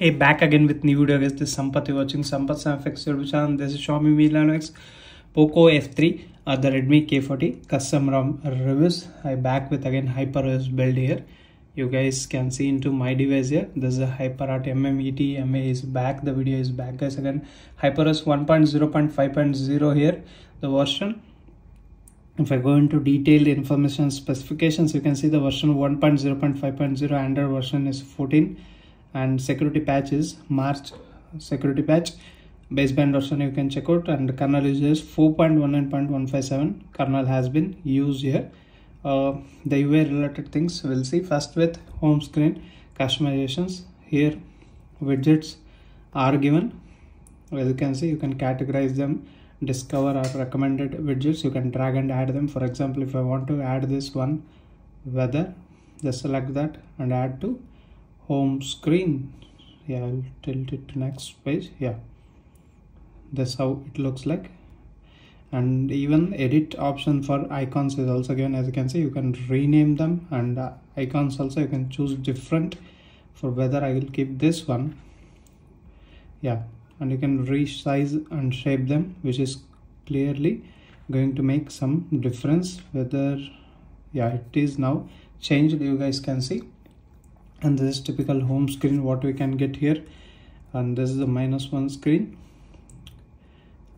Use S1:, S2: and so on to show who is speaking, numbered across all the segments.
S1: Hey, back again with new video guys. This is Sampath. You're watching Sampath FX YouTube channel. This is Xiaomi Mi 11X Poco F3 or uh, the Redmi K40 custom ROM reviews. I back with again HyperOS build here. You guys can see into my device here. This is a HyperArt MMET MA is back. The video is back guys again. HyperOS 1.0.5.0 here. The version if I go into detailed information specifications, you can see the version 1.0.5.0 Android version is 14 and security patch is March security patch. Baseband version you can check out and kernel is just 4.19.157 kernel has been used here. Uh, the UI related things we'll see. First with home screen customizations. Here widgets are given. As you can see you can categorize them discover or recommended widgets. You can drag and add them. For example if i want to add this one weather just select that and add to home screen. Yeah i'll tilt it to next page. Yeah. That's how it looks like. And even edit option for icons is also given. As you can see you can rename them and uh, icons also you can choose different for whether i will keep this one. Yeah. And you can resize and shape them which is clearly going to make some difference whether yeah it is now changed. You guys can see and this is typical home screen what we can get here. And this is the minus one screen.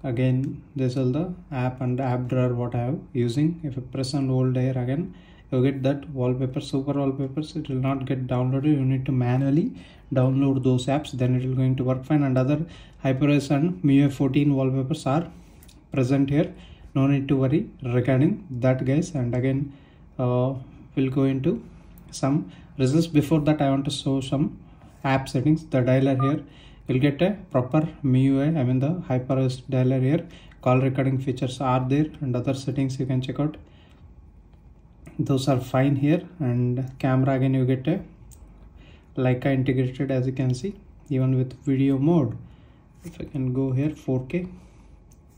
S1: Again this is the app and app drawer what i have using. If I press and hold here again you get that wallpaper super wallpapers it will not get downloaded. You need to manually download those apps. Then it will going to work fine. And other hyperos and MIUI 14 wallpapers are present here. No need to worry regarding that guys. And again uh, we'll go into some results. Before that i want to show some app settings. The dialer here. You'll get a proper MIUI I mean the HyperOS dialer here. Call recording features are there and other settings you can check out. Those are fine here. And camera again you get a Leica integrated as you can see even with video mode. If I can go here 4k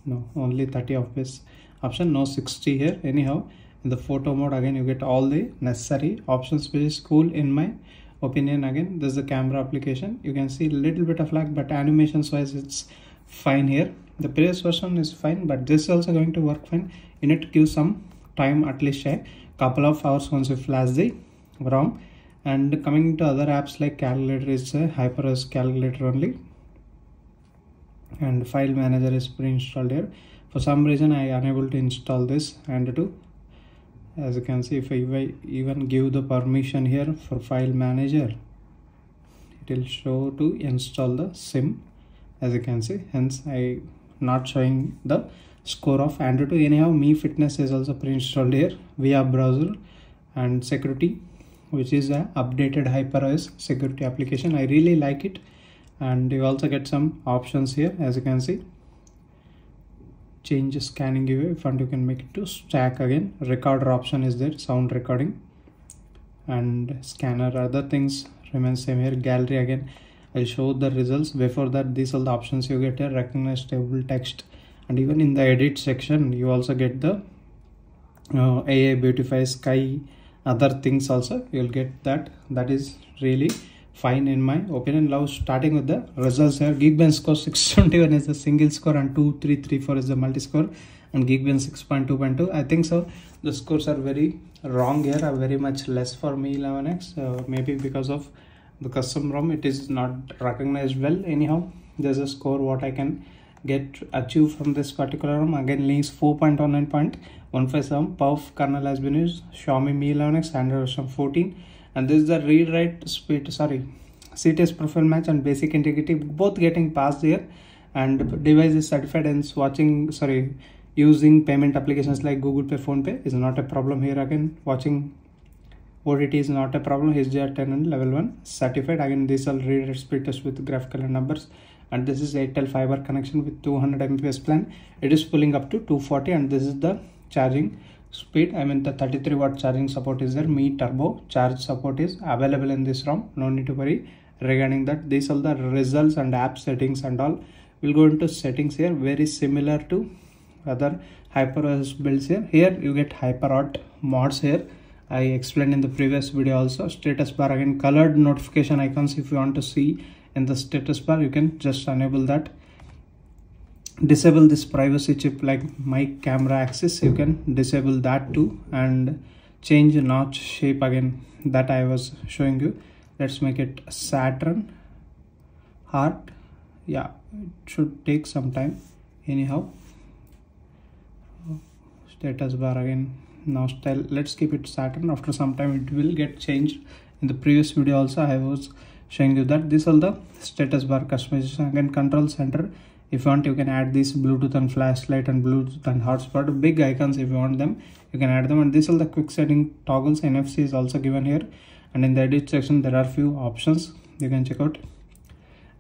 S1: no only 30 fps option. No 60 here anyhow in the photo mode again you get all the necessary options which is cool in my opinion. Again this is the camera application. You can see a little bit of lag but animations wise it's fine here. The previous version is fine but this is also going to work fine. You need to give some time at least a couple of hours once you flash the ROM. And coming to other apps like calculator is a HyperOS calculator only. And file manager is pre-installed here. For some reason I unable to install this and to as you can see if I even give the permission here for file manager it will show to install the sim. As you can see hence I not showing the score of AnTuTu anyhow Mi Fitness is also pre-installed here via browser and security which is a updated HyperOS security application. I really like it. And you also get some options here as you can see change scanning if and you can make it to stack again. Recorder option is there sound recording. And scanner other things remain same here. Gallery again i'll show the results. Before that these are the options you get here. Recognize table text. And even in the edit section you also get the uh, AI beautify sky other things also. You'll get that. That is really fine in my opinion. Now starting with the results here. Geekbench score 621 is the single score and 2334 is the multi score and geekbench 6.2.2 i think so. The scores are very wrong here are very much less for Mi 11x uh, maybe because of the custom rom it is not recognized well. Anyhow there's a score what i can get achieve from this particular rom. Again Linux 4.19.157 perf kernel has been used. Xiaomi Mi 11x android version 14 and this is the read write speed sorry cts profile match and basic integrity both getting passed here and device is certified and watching sorry using payment applications like google pay PhonePe is not a problem here again. Watching OTT is not a problem. HDR10 and level 1 certified. Again these are read write speed test with graphical numbers. And this is Airtel fiber connection with 200 Mbps plan. It is pulling up to 240 and this is the charging speed i mean the 33 watt charging support is there mi turbo charge support is available in this rom no need to worry regarding that. These are the results and app settings and all. We'll go into settings here very similar to other hyperos builds here. Here you get hyperart mods here. I explained in the previous video also. Status bar again colored notification icons if you want to see in the status bar you can just enable that disable this privacy chip like my camera axis you can disable that too and change notch shape again that i was showing you. Let's make it saturn heart. Yeah it should take some time anyhow. Status bar again now style. Let's keep it saturn. After some time it will get changed. In the previous video also i was showing you that. This all the status bar customization. Again control center if you want you can add this bluetooth and flashlight and bluetooth and hotspot. Big icons if you want them you can add them. And this all the quick setting toggles. Nfc is also given here. And in the edit section there are few options you can check out.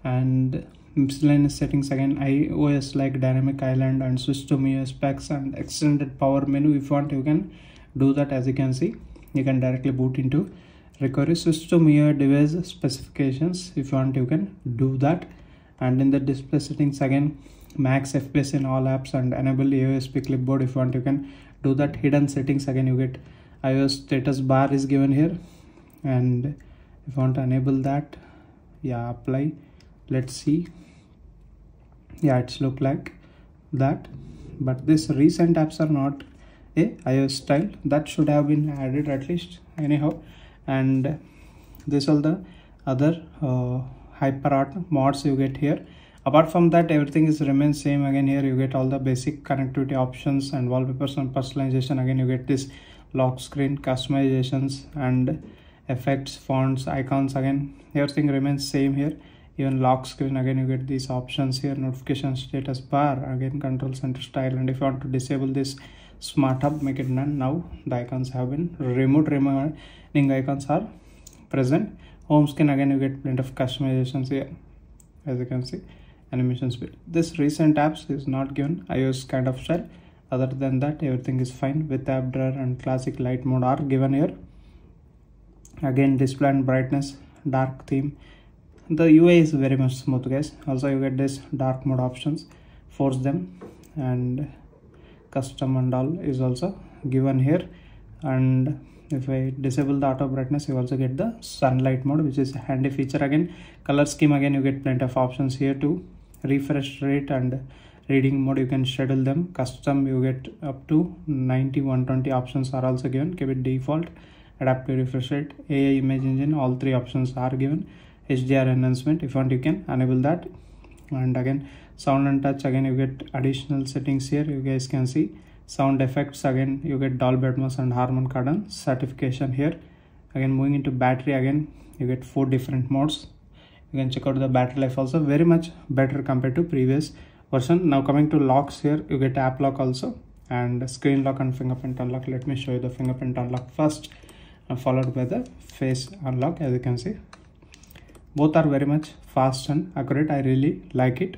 S1: And miscellaneous settings again ios like dynamic island and system us specs and extended power menu. If you want you can do that as you can see you can directly boot into recovery. System UI device specifications. If you want you can do that and in the display settings again max fps in all apps and enable AOSP clipboard if you want. You can do that hidden settings again. You get iOS status bar is given here. And if you want to enable that yeah apply. Let's see. Yeah it's look like that. But this recent apps are not a iOS style. That should have been added at least anyhow. And this all the other uh, hyper art mods you get here. Apart from that everything is remains same again here. You get all the basic connectivity options and wallpapers and personalization. Again you get this lock screen customizations and effects fonts icons. Again everything remains same here. Even lock screen again you get these options here. Notification status bar again control center style. And if you want to disable this smart hub make it none. Now the icons have been removed. Remaining icons are present home screen again you get plenty of customizations here as you can see. Animation speed this recent apps is not given ios kind of style. Other than that everything is fine. With app drawer and classic light mode are given here. Again display and brightness dark theme. The UI is very much smooth guys. Also you get this dark mode options. Force them. And custom and all is also given here and if I disable the auto brightness you also get the sunlight mode which is a handy feature. Again color scheme again you get plenty of options here too. Refresh rate and reading mode you can schedule them. Custom you get up to 90 120 options are also given. Keep it default. Adaptive refresh rate. AI image engine all three options are given. HDR enhancement if you want you can enable that. And again sound and touch again you get additional settings here you guys can see sound effects. Again you get Atmos and Harman Kardon certification here. Again moving into battery again you get four different modes. You can check out the battery life also. Very much better compared to previous version. Now coming to locks here you get app lock also and screen lock and fingerprint unlock. Let me show you the fingerprint unlock first and followed by the face unlock as you can see. Both are very much fast and accurate. I really like it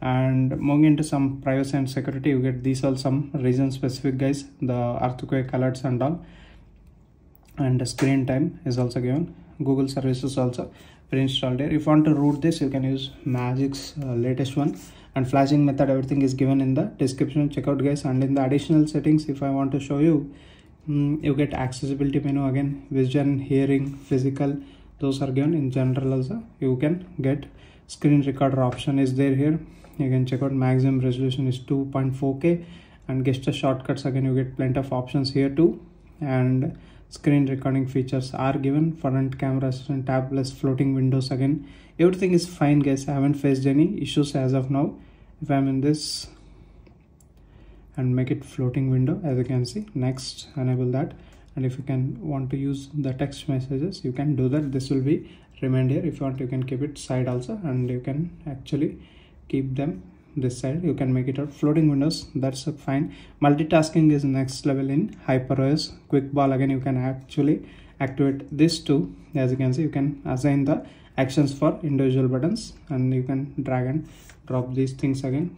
S1: and moving into some privacy and security you get these all some region specific guys. The earthquake alerts and all. And the screen time is also given. Google services also pre-installed here. If you want to root this you can use Magisk uh, latest one. And flashing method everything is given in the description. Check out guys. And in the additional settings if i want to show you um, you get accessibility menu again. Vision hearing physical those are given in general also. You can get screen recorder option is there here you can check out maximum resolution is 2.4k and gesture shortcuts again you get plenty of options here too. And screen recording features are given. Front camera assistant tablets floating windows again. Everything is fine guys. I haven't faced any issues as of now. If i'm in this and make it floating window as you can see. Next enable that. And if you can want to use the text messages you can do that. This will be remained here. If you want you can keep it side also. And you can actually keep them this side. You can make it out floating windows. That's fine. Multitasking is next level in hyperOS quick ball again you can actually activate this too as you can see you can assign the actions for individual buttons and you can drag and drop these things again.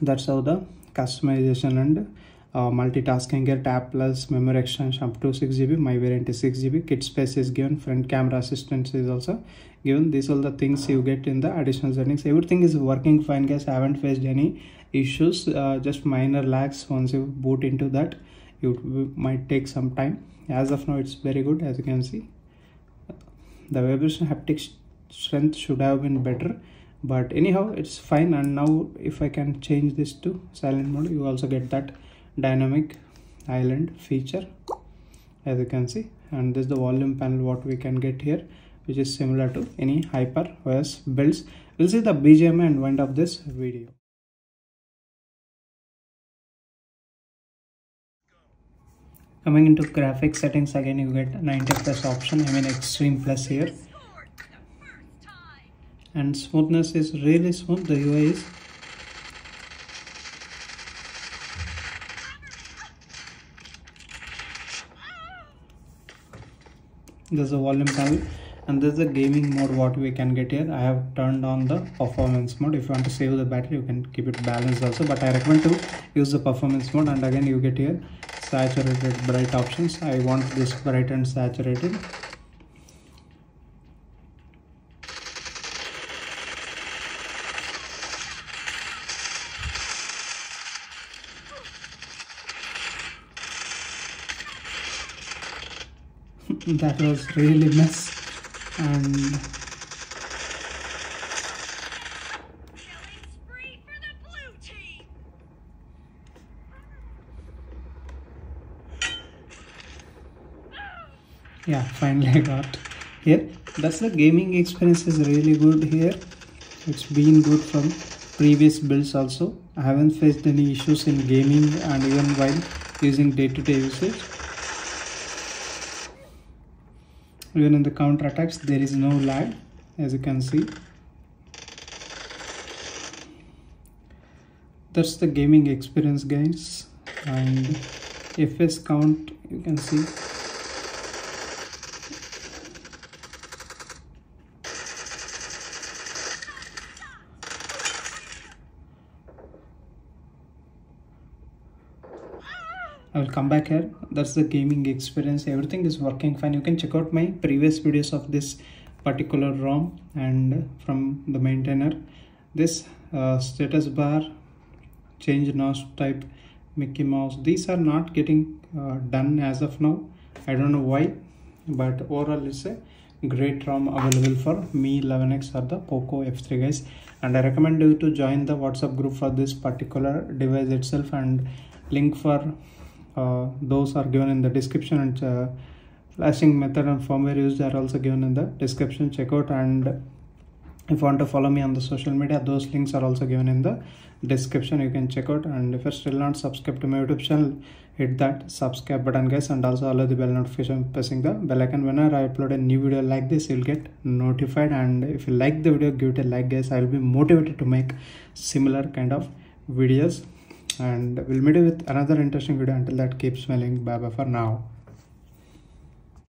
S1: That's how the customization and uh, multitasking here tab plus memory extension up to 6 GB my variant is 6 GB kit space is given. Front camera assistance is also given. These all the things you get in the additional settings. Everything is working fine guys. I haven't faced any issues. Uh, just minor lags once you boot into that it might take some time. As of now it's very good as you can see. The vibration haptic strength should have been better but anyhow it's fine. And now if i can change this to silent mode you also get that dynamic island feature as you can see. And this is the volume panel what we can get here which is similar to any hyper os builds. We'll see the bgm and wind of this video. Coming into graphics settings again you get 90 plus option i mean extreme plus here. And smoothness is really smooth. The UI is there's a volume panel and there's a gaming mode what we can get here. I have turned on the performance mode. If you want to save the battery you can keep it balanced also. But i recommend to use the performance mode. And again you get here saturated bright options. I want this bright and saturated that was really mess and um, yeah finally I got here. That's the gaming experience is really good here. It's been good from previous builds also. I haven't faced any issues in gaming and even while using day-to-day -day usage even in the counter attacks there is no lag as you can see. That's the gaming experience guys. And fps count you can see I will come back here. That's the gaming experience. Everything is working fine. You can check out my previous videos of this particular ROM and from the maintainer. This uh, status bar change NOS type Mickey Mouse. These are not getting uh, done as of now. I don't know why but overall it's a great ROM available for Mi 11X or the Poco F3 guys. And I recommend you to join the WhatsApp group for this particular device itself and link for uh, those are given in the description and uh, flashing method and firmware used are also given in the description. Check out and if you want to follow me on the social media those links are also given in the description. You can check out. And if you're still not subscribed to my youtube channel hit that subscribe button guys and also allow the bell notification. Pressing the bell icon. Whenever i upload a new video like this you'll get notified. And if you like the video give it a like guys. I will be motivated to make similar kind of videos and we'll meet you with another interesting video. Until that keep smiling bye bye for now